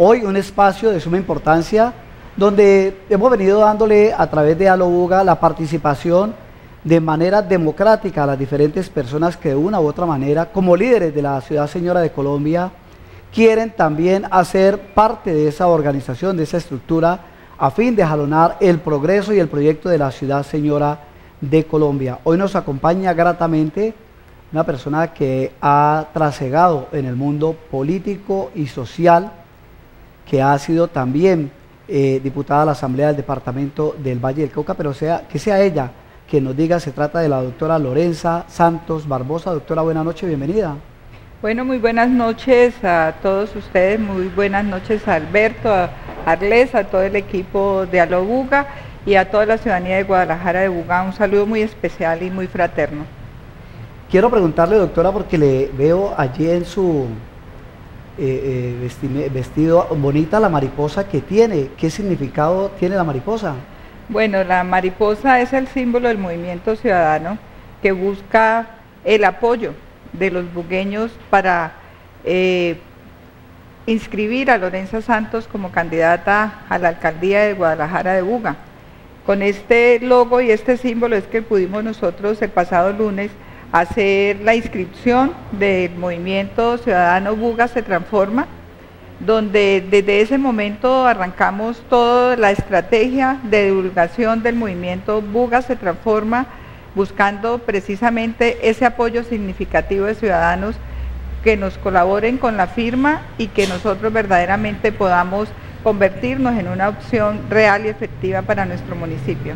Hoy un espacio de suma importancia donde hemos venido dándole a través de Alobuga la participación de manera democrática a las diferentes personas que de una u otra manera, como líderes de la Ciudad Señora de Colombia, quieren también hacer parte de esa organización, de esa estructura, a fin de jalonar el progreso y el proyecto de la Ciudad Señora de Colombia. Hoy nos acompaña gratamente una persona que ha trasegado en el mundo político y social, que ha sido también eh, diputada a la Asamblea del Departamento del Valle del Cauca, pero sea, que sea ella que nos diga, se trata de la doctora Lorenza Santos Barbosa. Doctora, buenas noches, bienvenida. Bueno, muy buenas noches a todos ustedes, muy buenas noches a Alberto, a Arles, a todo el equipo de Alobuga y a toda la ciudadanía de Guadalajara de Buga. Un saludo muy especial y muy fraterno. Quiero preguntarle, doctora, porque le veo allí en su eh, eh, vestido bonita la mariposa que tiene. ¿Qué significado tiene la mariposa? Bueno, la mariposa es el símbolo del movimiento ciudadano que busca el apoyo de los bugueños para eh, inscribir a Lorenza Santos como candidata a la alcaldía de Guadalajara de Buga. Con este logo y este símbolo es que pudimos nosotros el pasado lunes hacer la inscripción del movimiento ciudadano Buga se transforma, donde desde ese momento arrancamos toda la estrategia de divulgación del movimiento Buga se transforma, buscando precisamente ese apoyo significativo de ciudadanos que nos colaboren con la firma y que nosotros verdaderamente podamos convertirnos en una opción real y efectiva para nuestro municipio.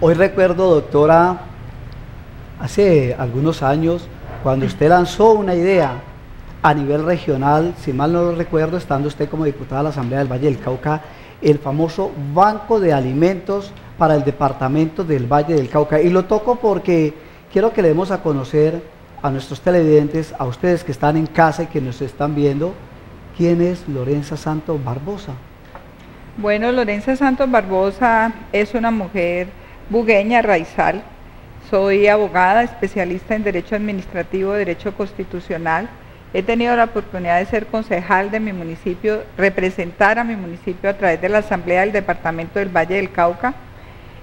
Hoy recuerdo, doctora, hace algunos años, cuando usted lanzó una idea a nivel regional, si mal no lo recuerdo, estando usted como diputada de la Asamblea del Valle del Cauca, el famoso Banco de Alimentos para el Departamento del Valle del Cauca. Y lo toco porque quiero que le demos a conocer a nuestros televidentes, a ustedes que están en casa y que nos están viendo, quién es Lorenza Santos Barbosa. Bueno, Lorenza Santos Barbosa es una mujer bugueña, raizal, soy abogada, especialista en Derecho Administrativo, Derecho Constitucional. He tenido la oportunidad de ser concejal de mi municipio, representar a mi municipio a través de la Asamblea del Departamento del Valle del Cauca.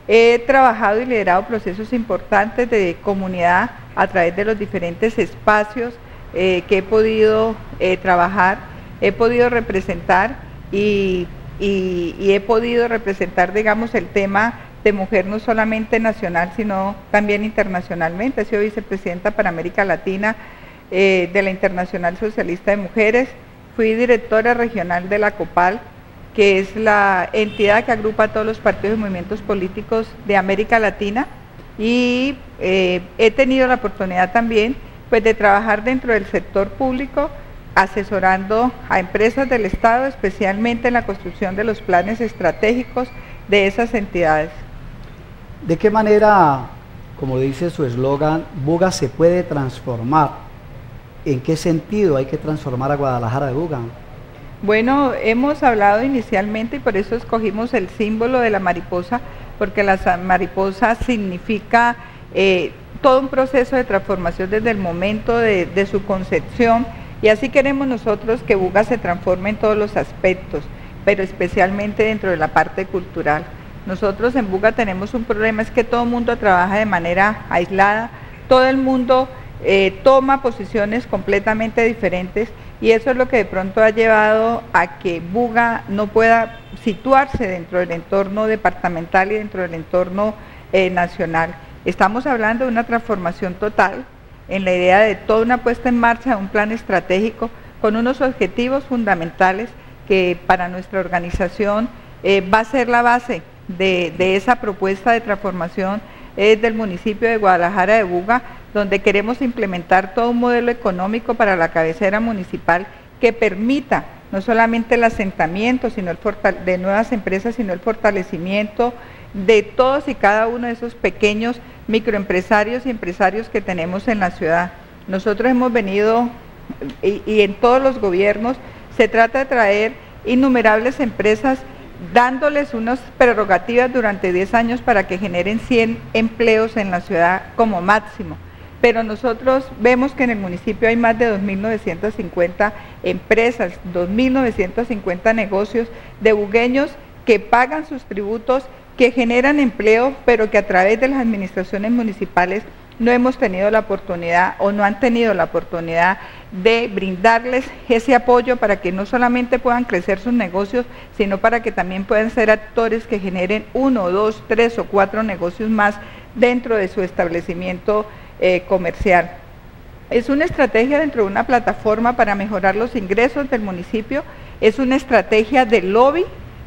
He trabajado y liderado procesos importantes de comunidad a través de los diferentes espacios eh, que he podido eh, trabajar, he podido representar y, y he podido representar, digamos, el tema de mujer no solamente nacional, sino también internacionalmente. He sido vicepresidenta para América Latina eh, de la Internacional Socialista de Mujeres. Fui directora regional de la COPAL, que es la entidad que agrupa a todos los partidos y movimientos políticos de América Latina. Y eh, he tenido la oportunidad también pues, de trabajar dentro del sector público asesorando a empresas del Estado, especialmente en la construcción de los planes estratégicos de esas entidades. ¿De qué manera, como dice su eslogan, Buga se puede transformar? ¿En qué sentido hay que transformar a Guadalajara de Buga? Bueno, hemos hablado inicialmente y por eso escogimos el símbolo de la mariposa, porque la mariposa significa eh, todo un proceso de transformación desde el momento de, de su concepción y así queremos nosotros que Buga se transforme en todos los aspectos, pero especialmente dentro de la parte cultural. Nosotros en Buga tenemos un problema, es que todo el mundo trabaja de manera aislada, todo el mundo eh, toma posiciones completamente diferentes y eso es lo que de pronto ha llevado a que Buga no pueda situarse dentro del entorno departamental y dentro del entorno eh, nacional. Estamos hablando de una transformación total en la idea de toda una puesta en marcha de un plan estratégico con unos objetivos fundamentales que para nuestra organización eh, va a ser la base de, esa propuesta de transformación es del municipio de Guadalajara de Buga, donde queremos implementar todo un modelo económico para la cabecera municipal que permita no solamente el asentamiento sino el de nuevas empresas, sino el fortalecimiento de todos y cada uno de esos pequeños microempresarios y empresarios que tenemos en la ciudad. Nosotros hemos venido, y, y en todos los gobiernos, se trata de traer innumerables empresas dándoles unas prerrogativas durante 10 años para que generen 100 empleos en la ciudad como máximo. pero nosotros vemos que en el municipio hay más de 2.950 empresas, 2.950 negocios de bugueños que pagan sus tributos, que generan empleo, pero que a través de las administraciones municipales no hemos tenido la oportunidad o no han tenido la oportunidad de brindarles ese apoyo para que no solamente puedan crecer sus negocios, sino para que también puedan ser actores que generen uno, dos, tres o cuatro negocios más dentro de su establecimiento eh, comercial. Es una estrategia dentro de una plataforma para mejorar los ingresos del municipio, es una estrategia de lobby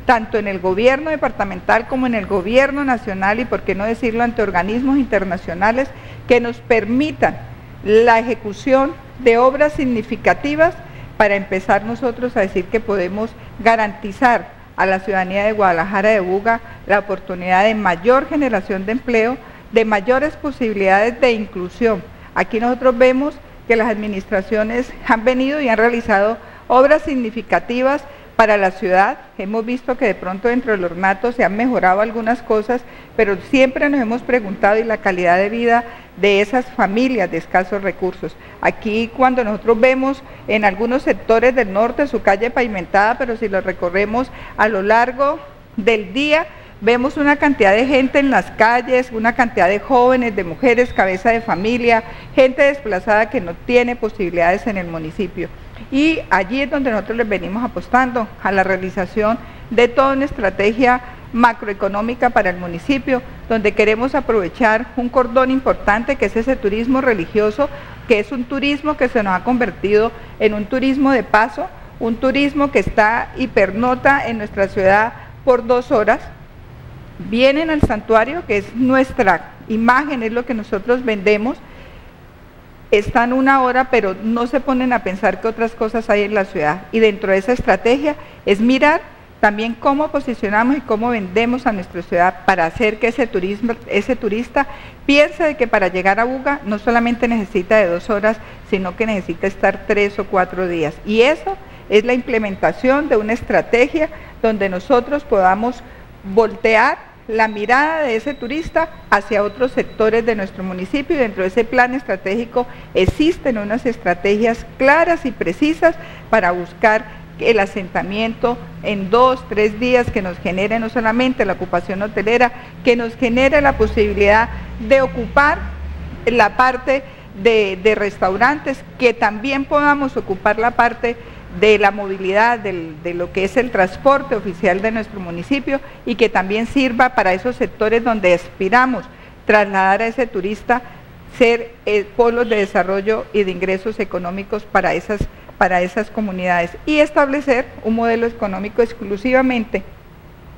tanto en el gobierno departamental como en el gobierno nacional y por qué no decirlo ante organismos internacionales que nos permitan la ejecución de obras significativas para empezar nosotros a decir que podemos garantizar a la ciudadanía de Guadalajara de Buga la oportunidad de mayor generación de empleo, de mayores posibilidades de inclusión. Aquí nosotros vemos que las administraciones han venido y han realizado obras significativas para la ciudad. Hemos visto que de pronto dentro del ornato se han mejorado algunas cosas, pero siempre nos hemos preguntado y la calidad de vida de esas familias de escasos recursos. Aquí cuando nosotros vemos en algunos sectores del norte su calle pavimentada, pero si lo recorremos a lo largo del día, vemos una cantidad de gente en las calles, una cantidad de jóvenes, de mujeres, cabeza de familia, gente desplazada que no tiene posibilidades en el municipio. Y allí es donde nosotros les venimos apostando a la realización de toda una estrategia macroeconómica para el municipio, donde queremos aprovechar un cordón importante que es ese turismo religioso, que es un turismo que se nos ha convertido en un turismo de paso, un turismo que está hipernota en nuestra ciudad por dos horas. Vienen al santuario, que es nuestra imagen, es lo que nosotros vendemos, están una hora, pero no se ponen a pensar que otras cosas hay en la ciudad. Y dentro de esa estrategia es mirar también cómo posicionamos y cómo vendemos a nuestra ciudad para hacer que ese, turismo, ese turista piense de que para llegar a Buga no solamente necesita de dos horas, sino que necesita estar tres o cuatro días. Y eso es la implementación de una estrategia donde nosotros podamos voltear la mirada de ese turista hacia otros sectores de nuestro municipio y dentro de ese plan estratégico existen unas estrategias claras y precisas para buscar el asentamiento en dos, tres días que nos genere no solamente la ocupación hotelera, que nos genere la posibilidad de ocupar la parte de, de restaurantes, que también podamos ocupar la parte de la movilidad, de lo que es el transporte oficial de nuestro municipio y que también sirva para esos sectores donde aspiramos trasladar a ese turista, ser eh, polos de desarrollo y de ingresos económicos para esas, para esas comunidades y establecer un modelo económico exclusivamente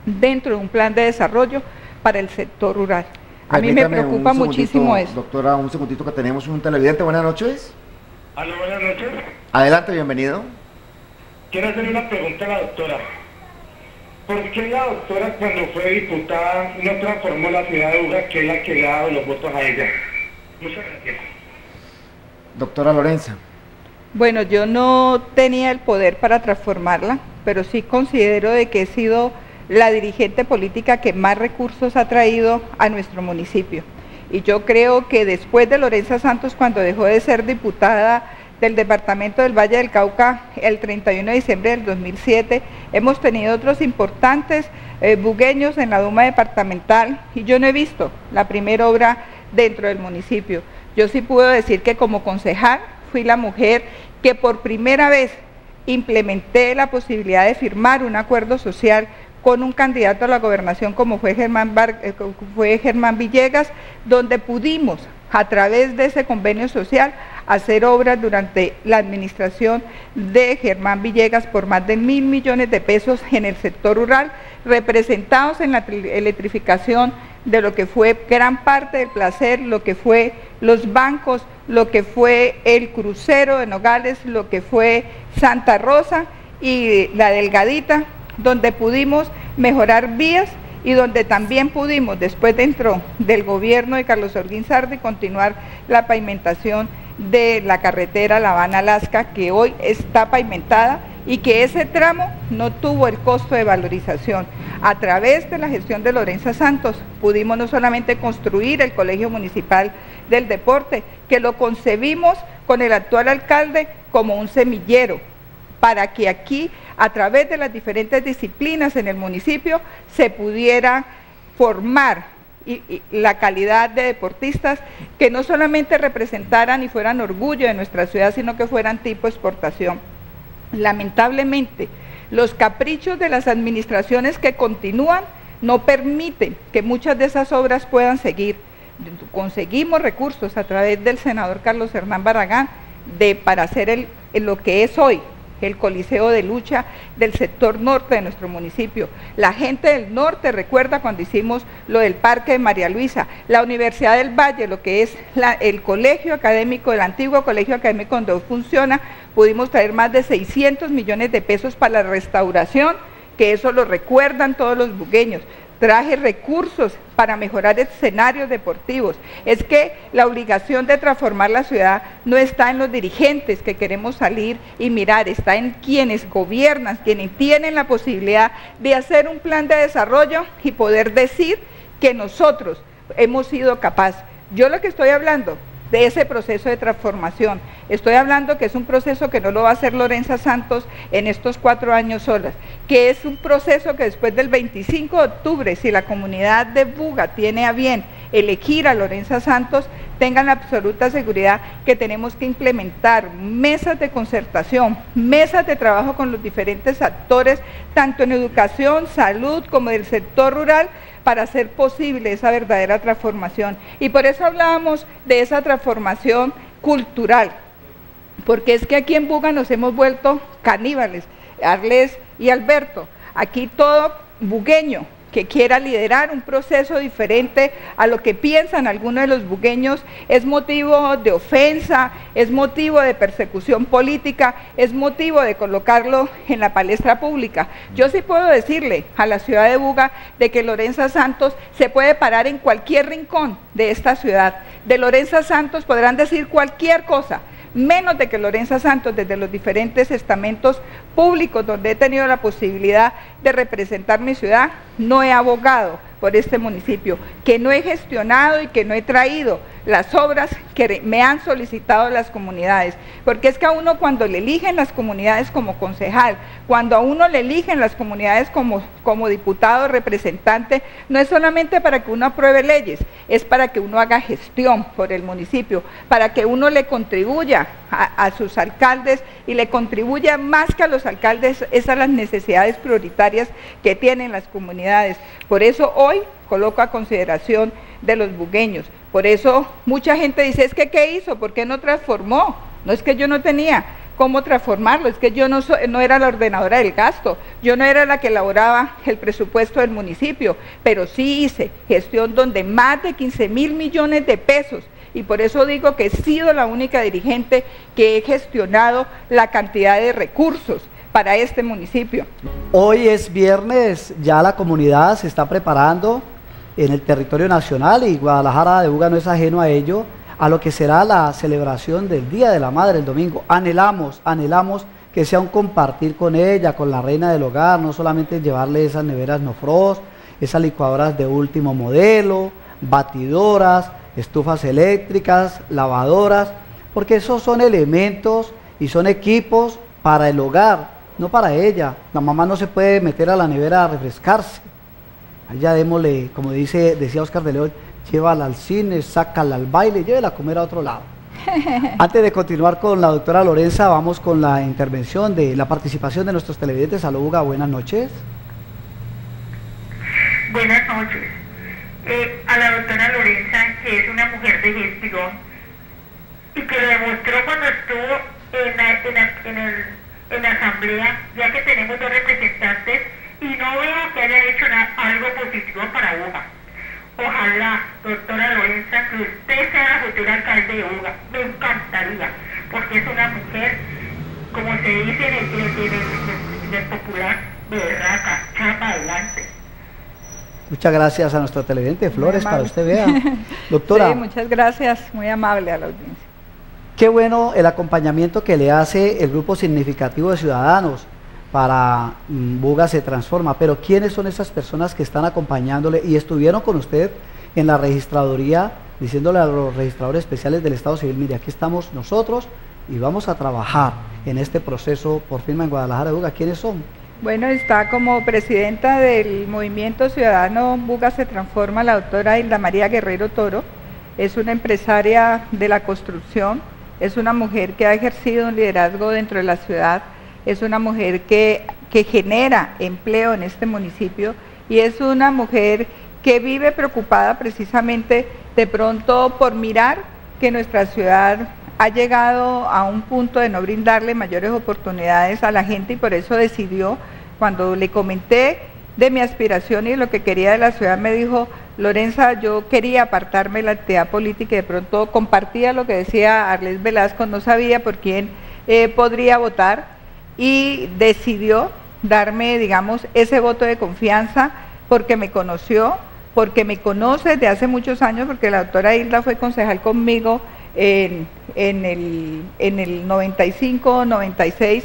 dentro de un plan de desarrollo para el sector rural. A mí me preocupa muchísimo eso. Doctora, un segundito que tenemos un televidente. Buenas noches. Hola, buenas noches. Adelante, bienvenido. Quiero hacer una pregunta a la doctora. ¿Por qué la doctora cuando fue diputada no transformó la ciudad de Uga, que es la que le ha dado los votos a ella? Muchas gracias. Doctora Lorenza. Bueno, yo no tenía el poder para transformarla, pero sí considero de que he sido la dirigente política que más recursos ha traído a nuestro municipio. Y yo creo que después de Lorenza Santos, cuando dejó de ser diputada, del Departamento del Valle del Cauca el 31 de diciembre del 2007. Hemos tenido otros importantes eh, bugueños en la Duma departamental y yo no he visto la primera obra dentro del municipio. Yo sí puedo decir que como concejal fui la mujer que por primera vez implementé la posibilidad de firmar un acuerdo social con un candidato a la gobernación como fue Germán, eh, fue Germán Villegas, donde pudimos a través de ese convenio social hacer obras durante la administración de Germán Villegas por más de mil millones de pesos en el sector rural, representados en la electrificación de lo que fue gran parte del placer, lo que fue los bancos, lo que fue el crucero de Nogales, lo que fue Santa Rosa y la Delgadita, donde pudimos mejorar vías y donde también pudimos, después dentro del gobierno de Carlos Orguín Sardi, continuar la pavimentación de la carretera La Habana-Alaska, que hoy está pavimentada y que ese tramo no tuvo el costo de valorización. A través de la gestión de Lorenza Santos pudimos no solamente construir el Colegio Municipal del Deporte, que lo concebimos con el actual alcalde como un semillero, para que aquí, a través de las diferentes disciplinas en el municipio, se pudiera formar la calidad de deportistas que no solamente representaran y fueran orgullo de nuestra ciudad, sino que fueran tipo exportación. Lamentablemente, los caprichos de las administraciones que continúan no permiten que muchas de esas obras puedan seguir. Conseguimos recursos a través del senador Carlos Hernán Barragán de, para hacer el, lo que es hoy, el Coliseo de Lucha del sector norte de nuestro municipio. La gente del norte recuerda cuando hicimos lo del Parque de María Luisa, la Universidad del Valle, lo que es el colegio académico, el antiguo colegio académico donde hoy funciona, pudimos traer más de 600 millones de pesos para la restauración, que eso lo recuerdan todos los bugueños traje recursos para mejorar escenarios deportivos. Es que la obligación de transformar la ciudad no está en los dirigentes que queremos salir y mirar, está en quienes gobiernan, quienes tienen la posibilidad de hacer un plan de desarrollo y poder decir que nosotros hemos sido capaces. Yo lo que estoy hablando de ese proceso de transformación. Estoy hablando que es un proceso que no lo va a hacer Lorenza Santos en estos cuatro años solas, que es un proceso que después del 25 de octubre, si la comunidad de Buga tiene a bien elegir a Lorenza Santos, tengan la absoluta seguridad que tenemos que implementar mesas de concertación, mesas de trabajo con los diferentes actores, tanto en educación, salud como del sector rural, para hacer posible esa verdadera transformación. Y por eso hablábamos de esa transformación cultural, porque es que aquí en Buga nos hemos vuelto caníbales, Arles y Alberto. Aquí todo bugueño, que quiera liderar un proceso diferente a lo que piensan algunos de los bugueños, es motivo de ofensa, es motivo de persecución política, es motivo de colocarlo en la palestra pública. Yo sí puedo decirle a la ciudad de Buga de que Lorenza Santos se puede parar en cualquier rincón de esta ciudad. De Lorenza Santos podrán decir cualquier cosa, menos de que Lorenza Santos desde los diferentes estamentos públicos donde he tenido la posibilidad de representar mi ciudad, no he abogado por este municipio, que no he gestionado y que no he traído las obras que me han solicitado las comunidades. Porque es que a uno cuando le eligen las comunidades como concejal, cuando a uno le eligen las comunidades como, como diputado representante, no es solamente para que uno apruebe leyes, es para que uno haga gestión por el municipio, para que uno le contribuya a, a sus alcaldes y le contribuya más que a los alcaldes esas las necesidades prioritarias que tienen las comunidades. Por eso hoy coloco a consideración de los bugueños. Por eso mucha gente dice, es que ¿qué hizo? ¿Por qué no transformó? No es que yo no tenía cómo transformarlo, es que yo no, no era la ordenadora del gasto, yo no era la que elaboraba el presupuesto del municipio, pero sí hice gestión donde más de 15 mil millones de pesos y por eso digo que he sido la única dirigente que he gestionado la cantidad de recursos para este municipio. Hoy es viernes, ya la comunidad se está preparando en el territorio nacional y Guadalajara de Buga no es ajeno a ello, a lo que será la celebración del Día de la Madre el domingo. Anhelamos, anhelamos que sea un compartir con ella, con la reina del hogar, no solamente llevarle esas neveras no frost, esas licuadoras de último modelo, batidoras, estufas eléctricas, lavadoras, porque esos son elementos y son equipos para el hogar, no para ella. La mamá no se puede meter a la nevera a refrescarse. Allá démosle, como dice, decía Oscar de León, llévala al cine, sácala al baile, llévela a comer a otro lado. Antes de continuar con la doctora Lorenza, vamos con la intervención de la participación de nuestros televidentes. Saluda, buenas noches. Buenas noches. Eh, a la doctora Lorenza, que es una mujer de gestión y que lo demostró cuando estuvo en la, en la asamblea, ya que tenemos dos representantes y no veo que haya hecho algo positivo para UGA. Ojalá, doctora Lorenza, que usted sea la futura alcalde de UGA. Me encantaría, porque es una mujer, como se dice en el, popular, berraca, chapa adelante. Muchas gracias a nuestro televidente Flores, para usted vea. Doctora. Sí, muchas gracias, muy amable a la audiencia. Qué bueno el acompañamiento que le hace el grupo significativo de ciudadanos para mm, Buga se transforma. Pero ¿quiénes son esas personas que están acompañándole y estuvieron con usted en la registraduría diciéndole a los registradores especiales del Estado Civil, mire, aquí estamos nosotros y vamos a trabajar en este proceso por firma en Guadalajara de Buga. ¿Quiénes son? Bueno, está como presidenta del Movimiento Ciudadano Buga se transforma la doctora Hilda María Guerrero Toro. Es una empresaria de la construcción, es una mujer que ha ejercido un liderazgo dentro de la ciudad, es una mujer que, genera empleo en este municipio y es una mujer que vive preocupada precisamente de pronto por mirar que nuestra ciudad ha llegado a un punto de no brindarle mayores oportunidades a la gente y por eso decidió, cuando le comenté de mi aspiración y lo que quería de la ciudad, me dijo, Lorenza, yo quería apartarme de la actividad política y de pronto compartía lo que decía Arles Velasco, no sabía por quién eh, podría votar y decidió darme, digamos, ese voto de confianza porque me conoció, porque me conoce desde hace muchos años, porque la doctora Hilda fue concejal conmigo en, el, en el 95, 96,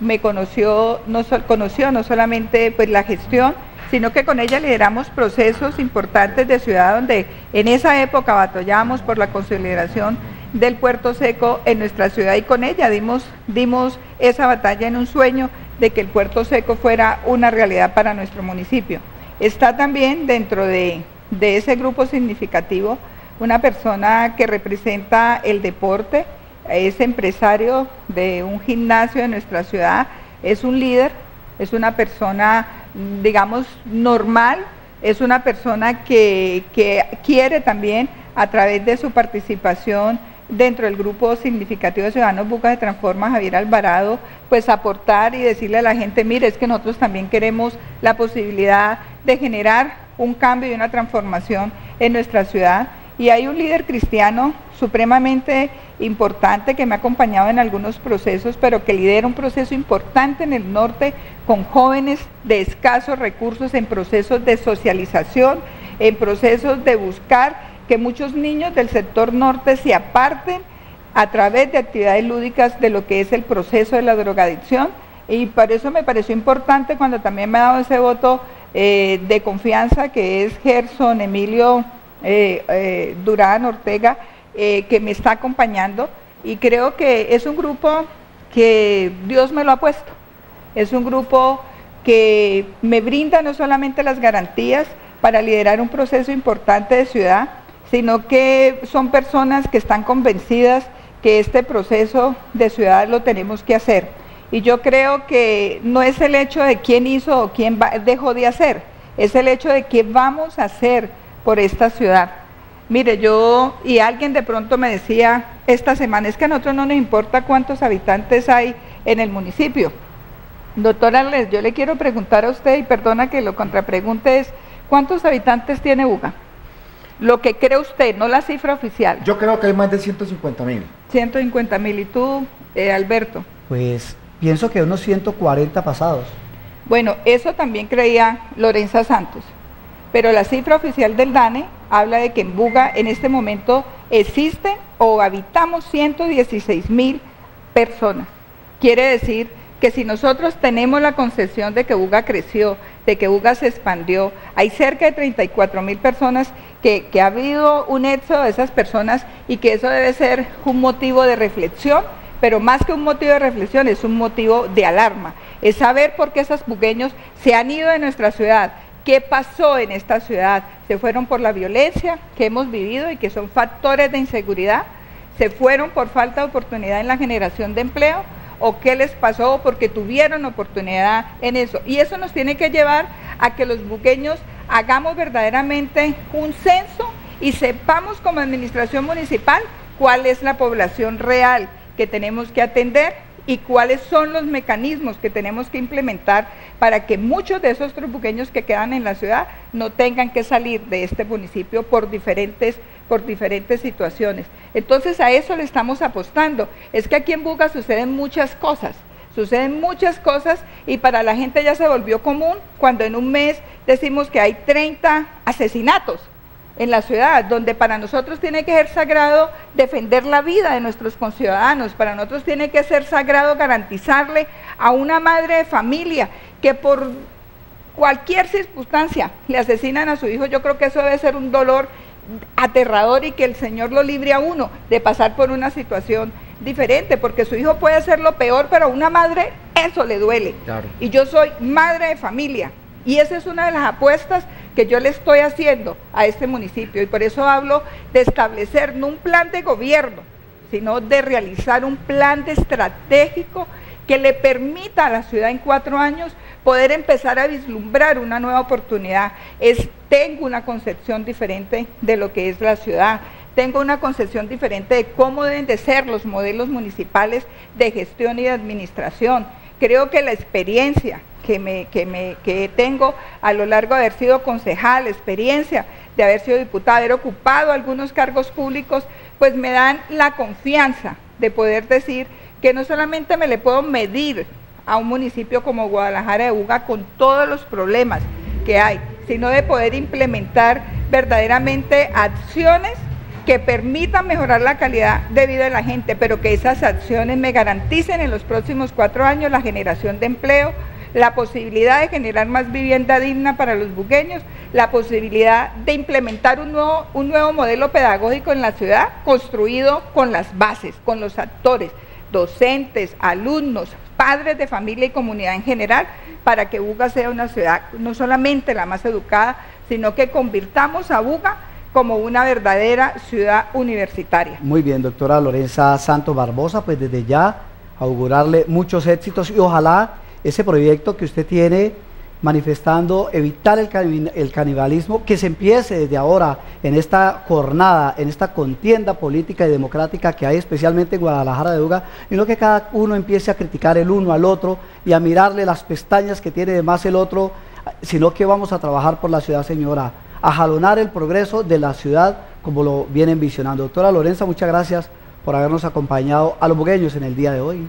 me conoció no, conoció no solamente pues, la gestión, sino que con ella lideramos procesos importantes de ciudad donde en esa época batallamos por la consideración del puerto seco en nuestra ciudad y con ella dimos, dimos esa batalla en un sueño de que el puerto seco fuera una realidad para nuestro municipio. Está también dentro de, de ese grupo significativo una persona que representa el deporte, es empresario de un gimnasio de nuestra ciudad, es un líder, es una persona, digamos, normal, es una persona que, quiere también, a través de su participación dentro del grupo significativo de Ciudadanos Bucas de Transforma, Javier Alvarado, pues aportar y decirle a la gente, mire, es que nosotros también queremos la posibilidad de generar un cambio y una transformación en nuestra ciudad y hay un líder cristiano supremamente importante que me ha acompañado en algunos procesos, pero que lidera un proceso importante en el norte con jóvenes de escasos recursos en procesos de socialización, en procesos de buscar que muchos niños del sector norte se aparten a través de actividades lúdicas de lo que es el proceso de la drogadicción. Y por eso me pareció importante cuando también me ha dado ese voto eh, de confianza que es Gerson Emilio eh, eh, Durán Ortega, eh, que me está acompañando y creo que es un grupo que Dios me lo ha puesto. Es un grupo que me brinda no solamente las garantías para liderar un proceso importante de ciudad, sino que son personas que están convencidas que este proceso de ciudad lo tenemos que hacer. Y yo creo que no es el hecho de quién hizo o quién dejó de hacer, es el hecho de qué vamos a hacer por esta ciudad. Mire, yo y alguien de pronto me decía esta semana, es que a nosotros no nos importa cuántos habitantes hay en el municipio. Doctora yo le quiero preguntar a usted, y perdona que lo contrapregunte, es ¿cuántos habitantes tiene Buga? Lo que cree usted, no la cifra oficial. Yo creo que hay más de 150 mil. 150 mil. ¿Y tú, eh, Alberto? Pues pienso que unos 140 pasados. Bueno, eso también creía Lorenza Santos pero la cifra oficial del DANE habla de que en Buga en este momento existen o habitamos 116 mil personas. Quiere decir que si nosotros tenemos la concepción de que Buga creció, de que Buga se expandió, hay cerca de 34 mil personas que, que ha habido un éxodo de esas personas y que eso debe ser un motivo de reflexión pero más que un motivo de reflexión, es un motivo de alarma. Es saber por qué esos bugueños se han ido de nuestra ciudad, ¿Qué pasó en esta ciudad? Se fueron por la violencia que hemos vivido y que son factores de inseguridad. Se fueron por falta de oportunidad en la generación de empleo o qué les pasó porque tuvieron oportunidad en eso. Y eso nos tiene que llevar a que los buqueños hagamos verdaderamente un censo y sepamos como administración municipal cuál es la población real que tenemos que atender y cuáles son los mecanismos que tenemos que implementar para que muchos de esos trubuqueños que quedan en la ciudad no tengan que salir de este municipio por diferentes, por diferentes situaciones. Entonces a eso le estamos apostando. Es que aquí en Buga suceden muchas cosas. Suceden muchas cosas y para la gente ya se volvió común cuando en un mes decimos que hay 30 asesinatos en la ciudad, donde para nosotros tiene que ser sagrado defender la vida de nuestros conciudadanos, para nosotros tiene que ser sagrado garantizarle a una madre de familia que por cualquier circunstancia le asesinan a su hijo, yo creo que eso debe ser un dolor aterrador y que el Señor lo libre a uno de pasar por una situación diferente, porque su hijo puede ser lo peor, pero a una madre eso le duele. Y yo soy madre de familia. Y esa es una de las apuestas que yo le estoy haciendo a este municipio. Y por eso hablo de establecer no un plan de gobierno, sino de realizar un plan estratégico que le permita a la ciudad en cuatro años poder empezar a vislumbrar una nueva oportunidad. Tengo una concepción diferente de lo que es la ciudad, tengo una concepción diferente de cómo deben de ser los modelos municipales de gestión y de administración. Creo que la experiencia que, me, que, me, que tengo a lo largo de haber sido concejal, experiencia de haber sido diputada, haber ocupado algunos cargos públicos, pues me dan la confianza de poder decir que no solamente me le puedo medir a un municipio como Guadalajara de Uga con todos los problemas que hay, sino de poder implementar verdaderamente acciones que permitan mejorar la calidad de vida de la gente, pero que esas acciones me garanticen en los próximos cuatro años la generación de empleo, la posibilidad de generar más vivienda digna para los buqueños, la posibilidad de implementar un nuevo, un nuevo modelo pedagógico en la ciudad construido con las bases, con los actores, docentes, alumnos, padres de familia y comunidad en general, para que Buga sea una ciudad no solamente la más educada, sino que convirtamos a Buga como una verdadera ciudad universitaria. Muy bien, doctora Lorenza Santos Barbosa, pues desde ya augurarle muchos éxitos y ojalá ese proyecto que usted tiene manifestando evitar el, canibalismo, que se empiece desde ahora en esta jornada, en esta contienda política y democrática que hay especialmente en Guadalajara de Uga, y no que cada uno empiece a criticar el uno al otro y a mirarle las pestañas que tiene de más el otro, sino que vamos a trabajar por la ciudad, señora, a jalonar el progreso de la ciudad como lo vienen visionando. Doctora Lorenza, muchas gracias por habernos acompañado a los bugueños en el día de hoy.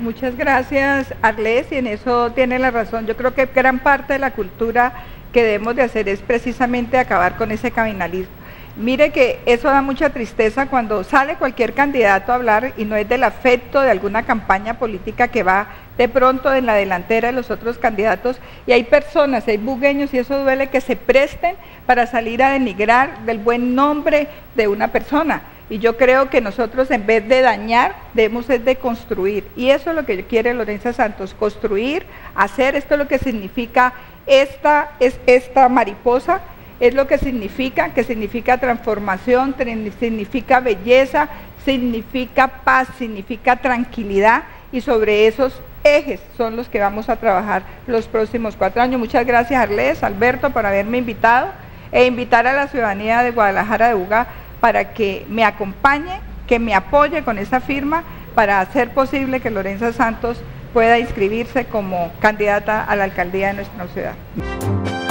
Muchas gracias, Arles, y en eso tiene la razón. Yo creo que gran parte de la cultura que debemos de hacer es precisamente acabar con ese cabinalismo. Mire que eso da mucha tristeza cuando sale cualquier candidato a hablar y no es del afecto de alguna campaña política que va de pronto en la delantera de los otros candidatos y hay personas, hay bugueños y eso duele que se presten para salir a denigrar del buen nombre de una persona. Y yo creo que nosotros en vez de dañar, debemos es de construir. Y eso es lo que quiere Lorenza Santos, construir, hacer, esto es lo que significa esta, es, esta mariposa, es lo que significa, que significa transformación, significa belleza, significa paz, significa tranquilidad y sobre esos ejes son los que vamos a trabajar los próximos cuatro años. Muchas gracias Arles, Alberto, por haberme invitado e invitar a la ciudadanía de Guadalajara de Uga para que me acompañe, que me apoye con esa firma para hacer posible que Lorenza Santos pueda inscribirse como candidata a la alcaldía de nuestra ciudad.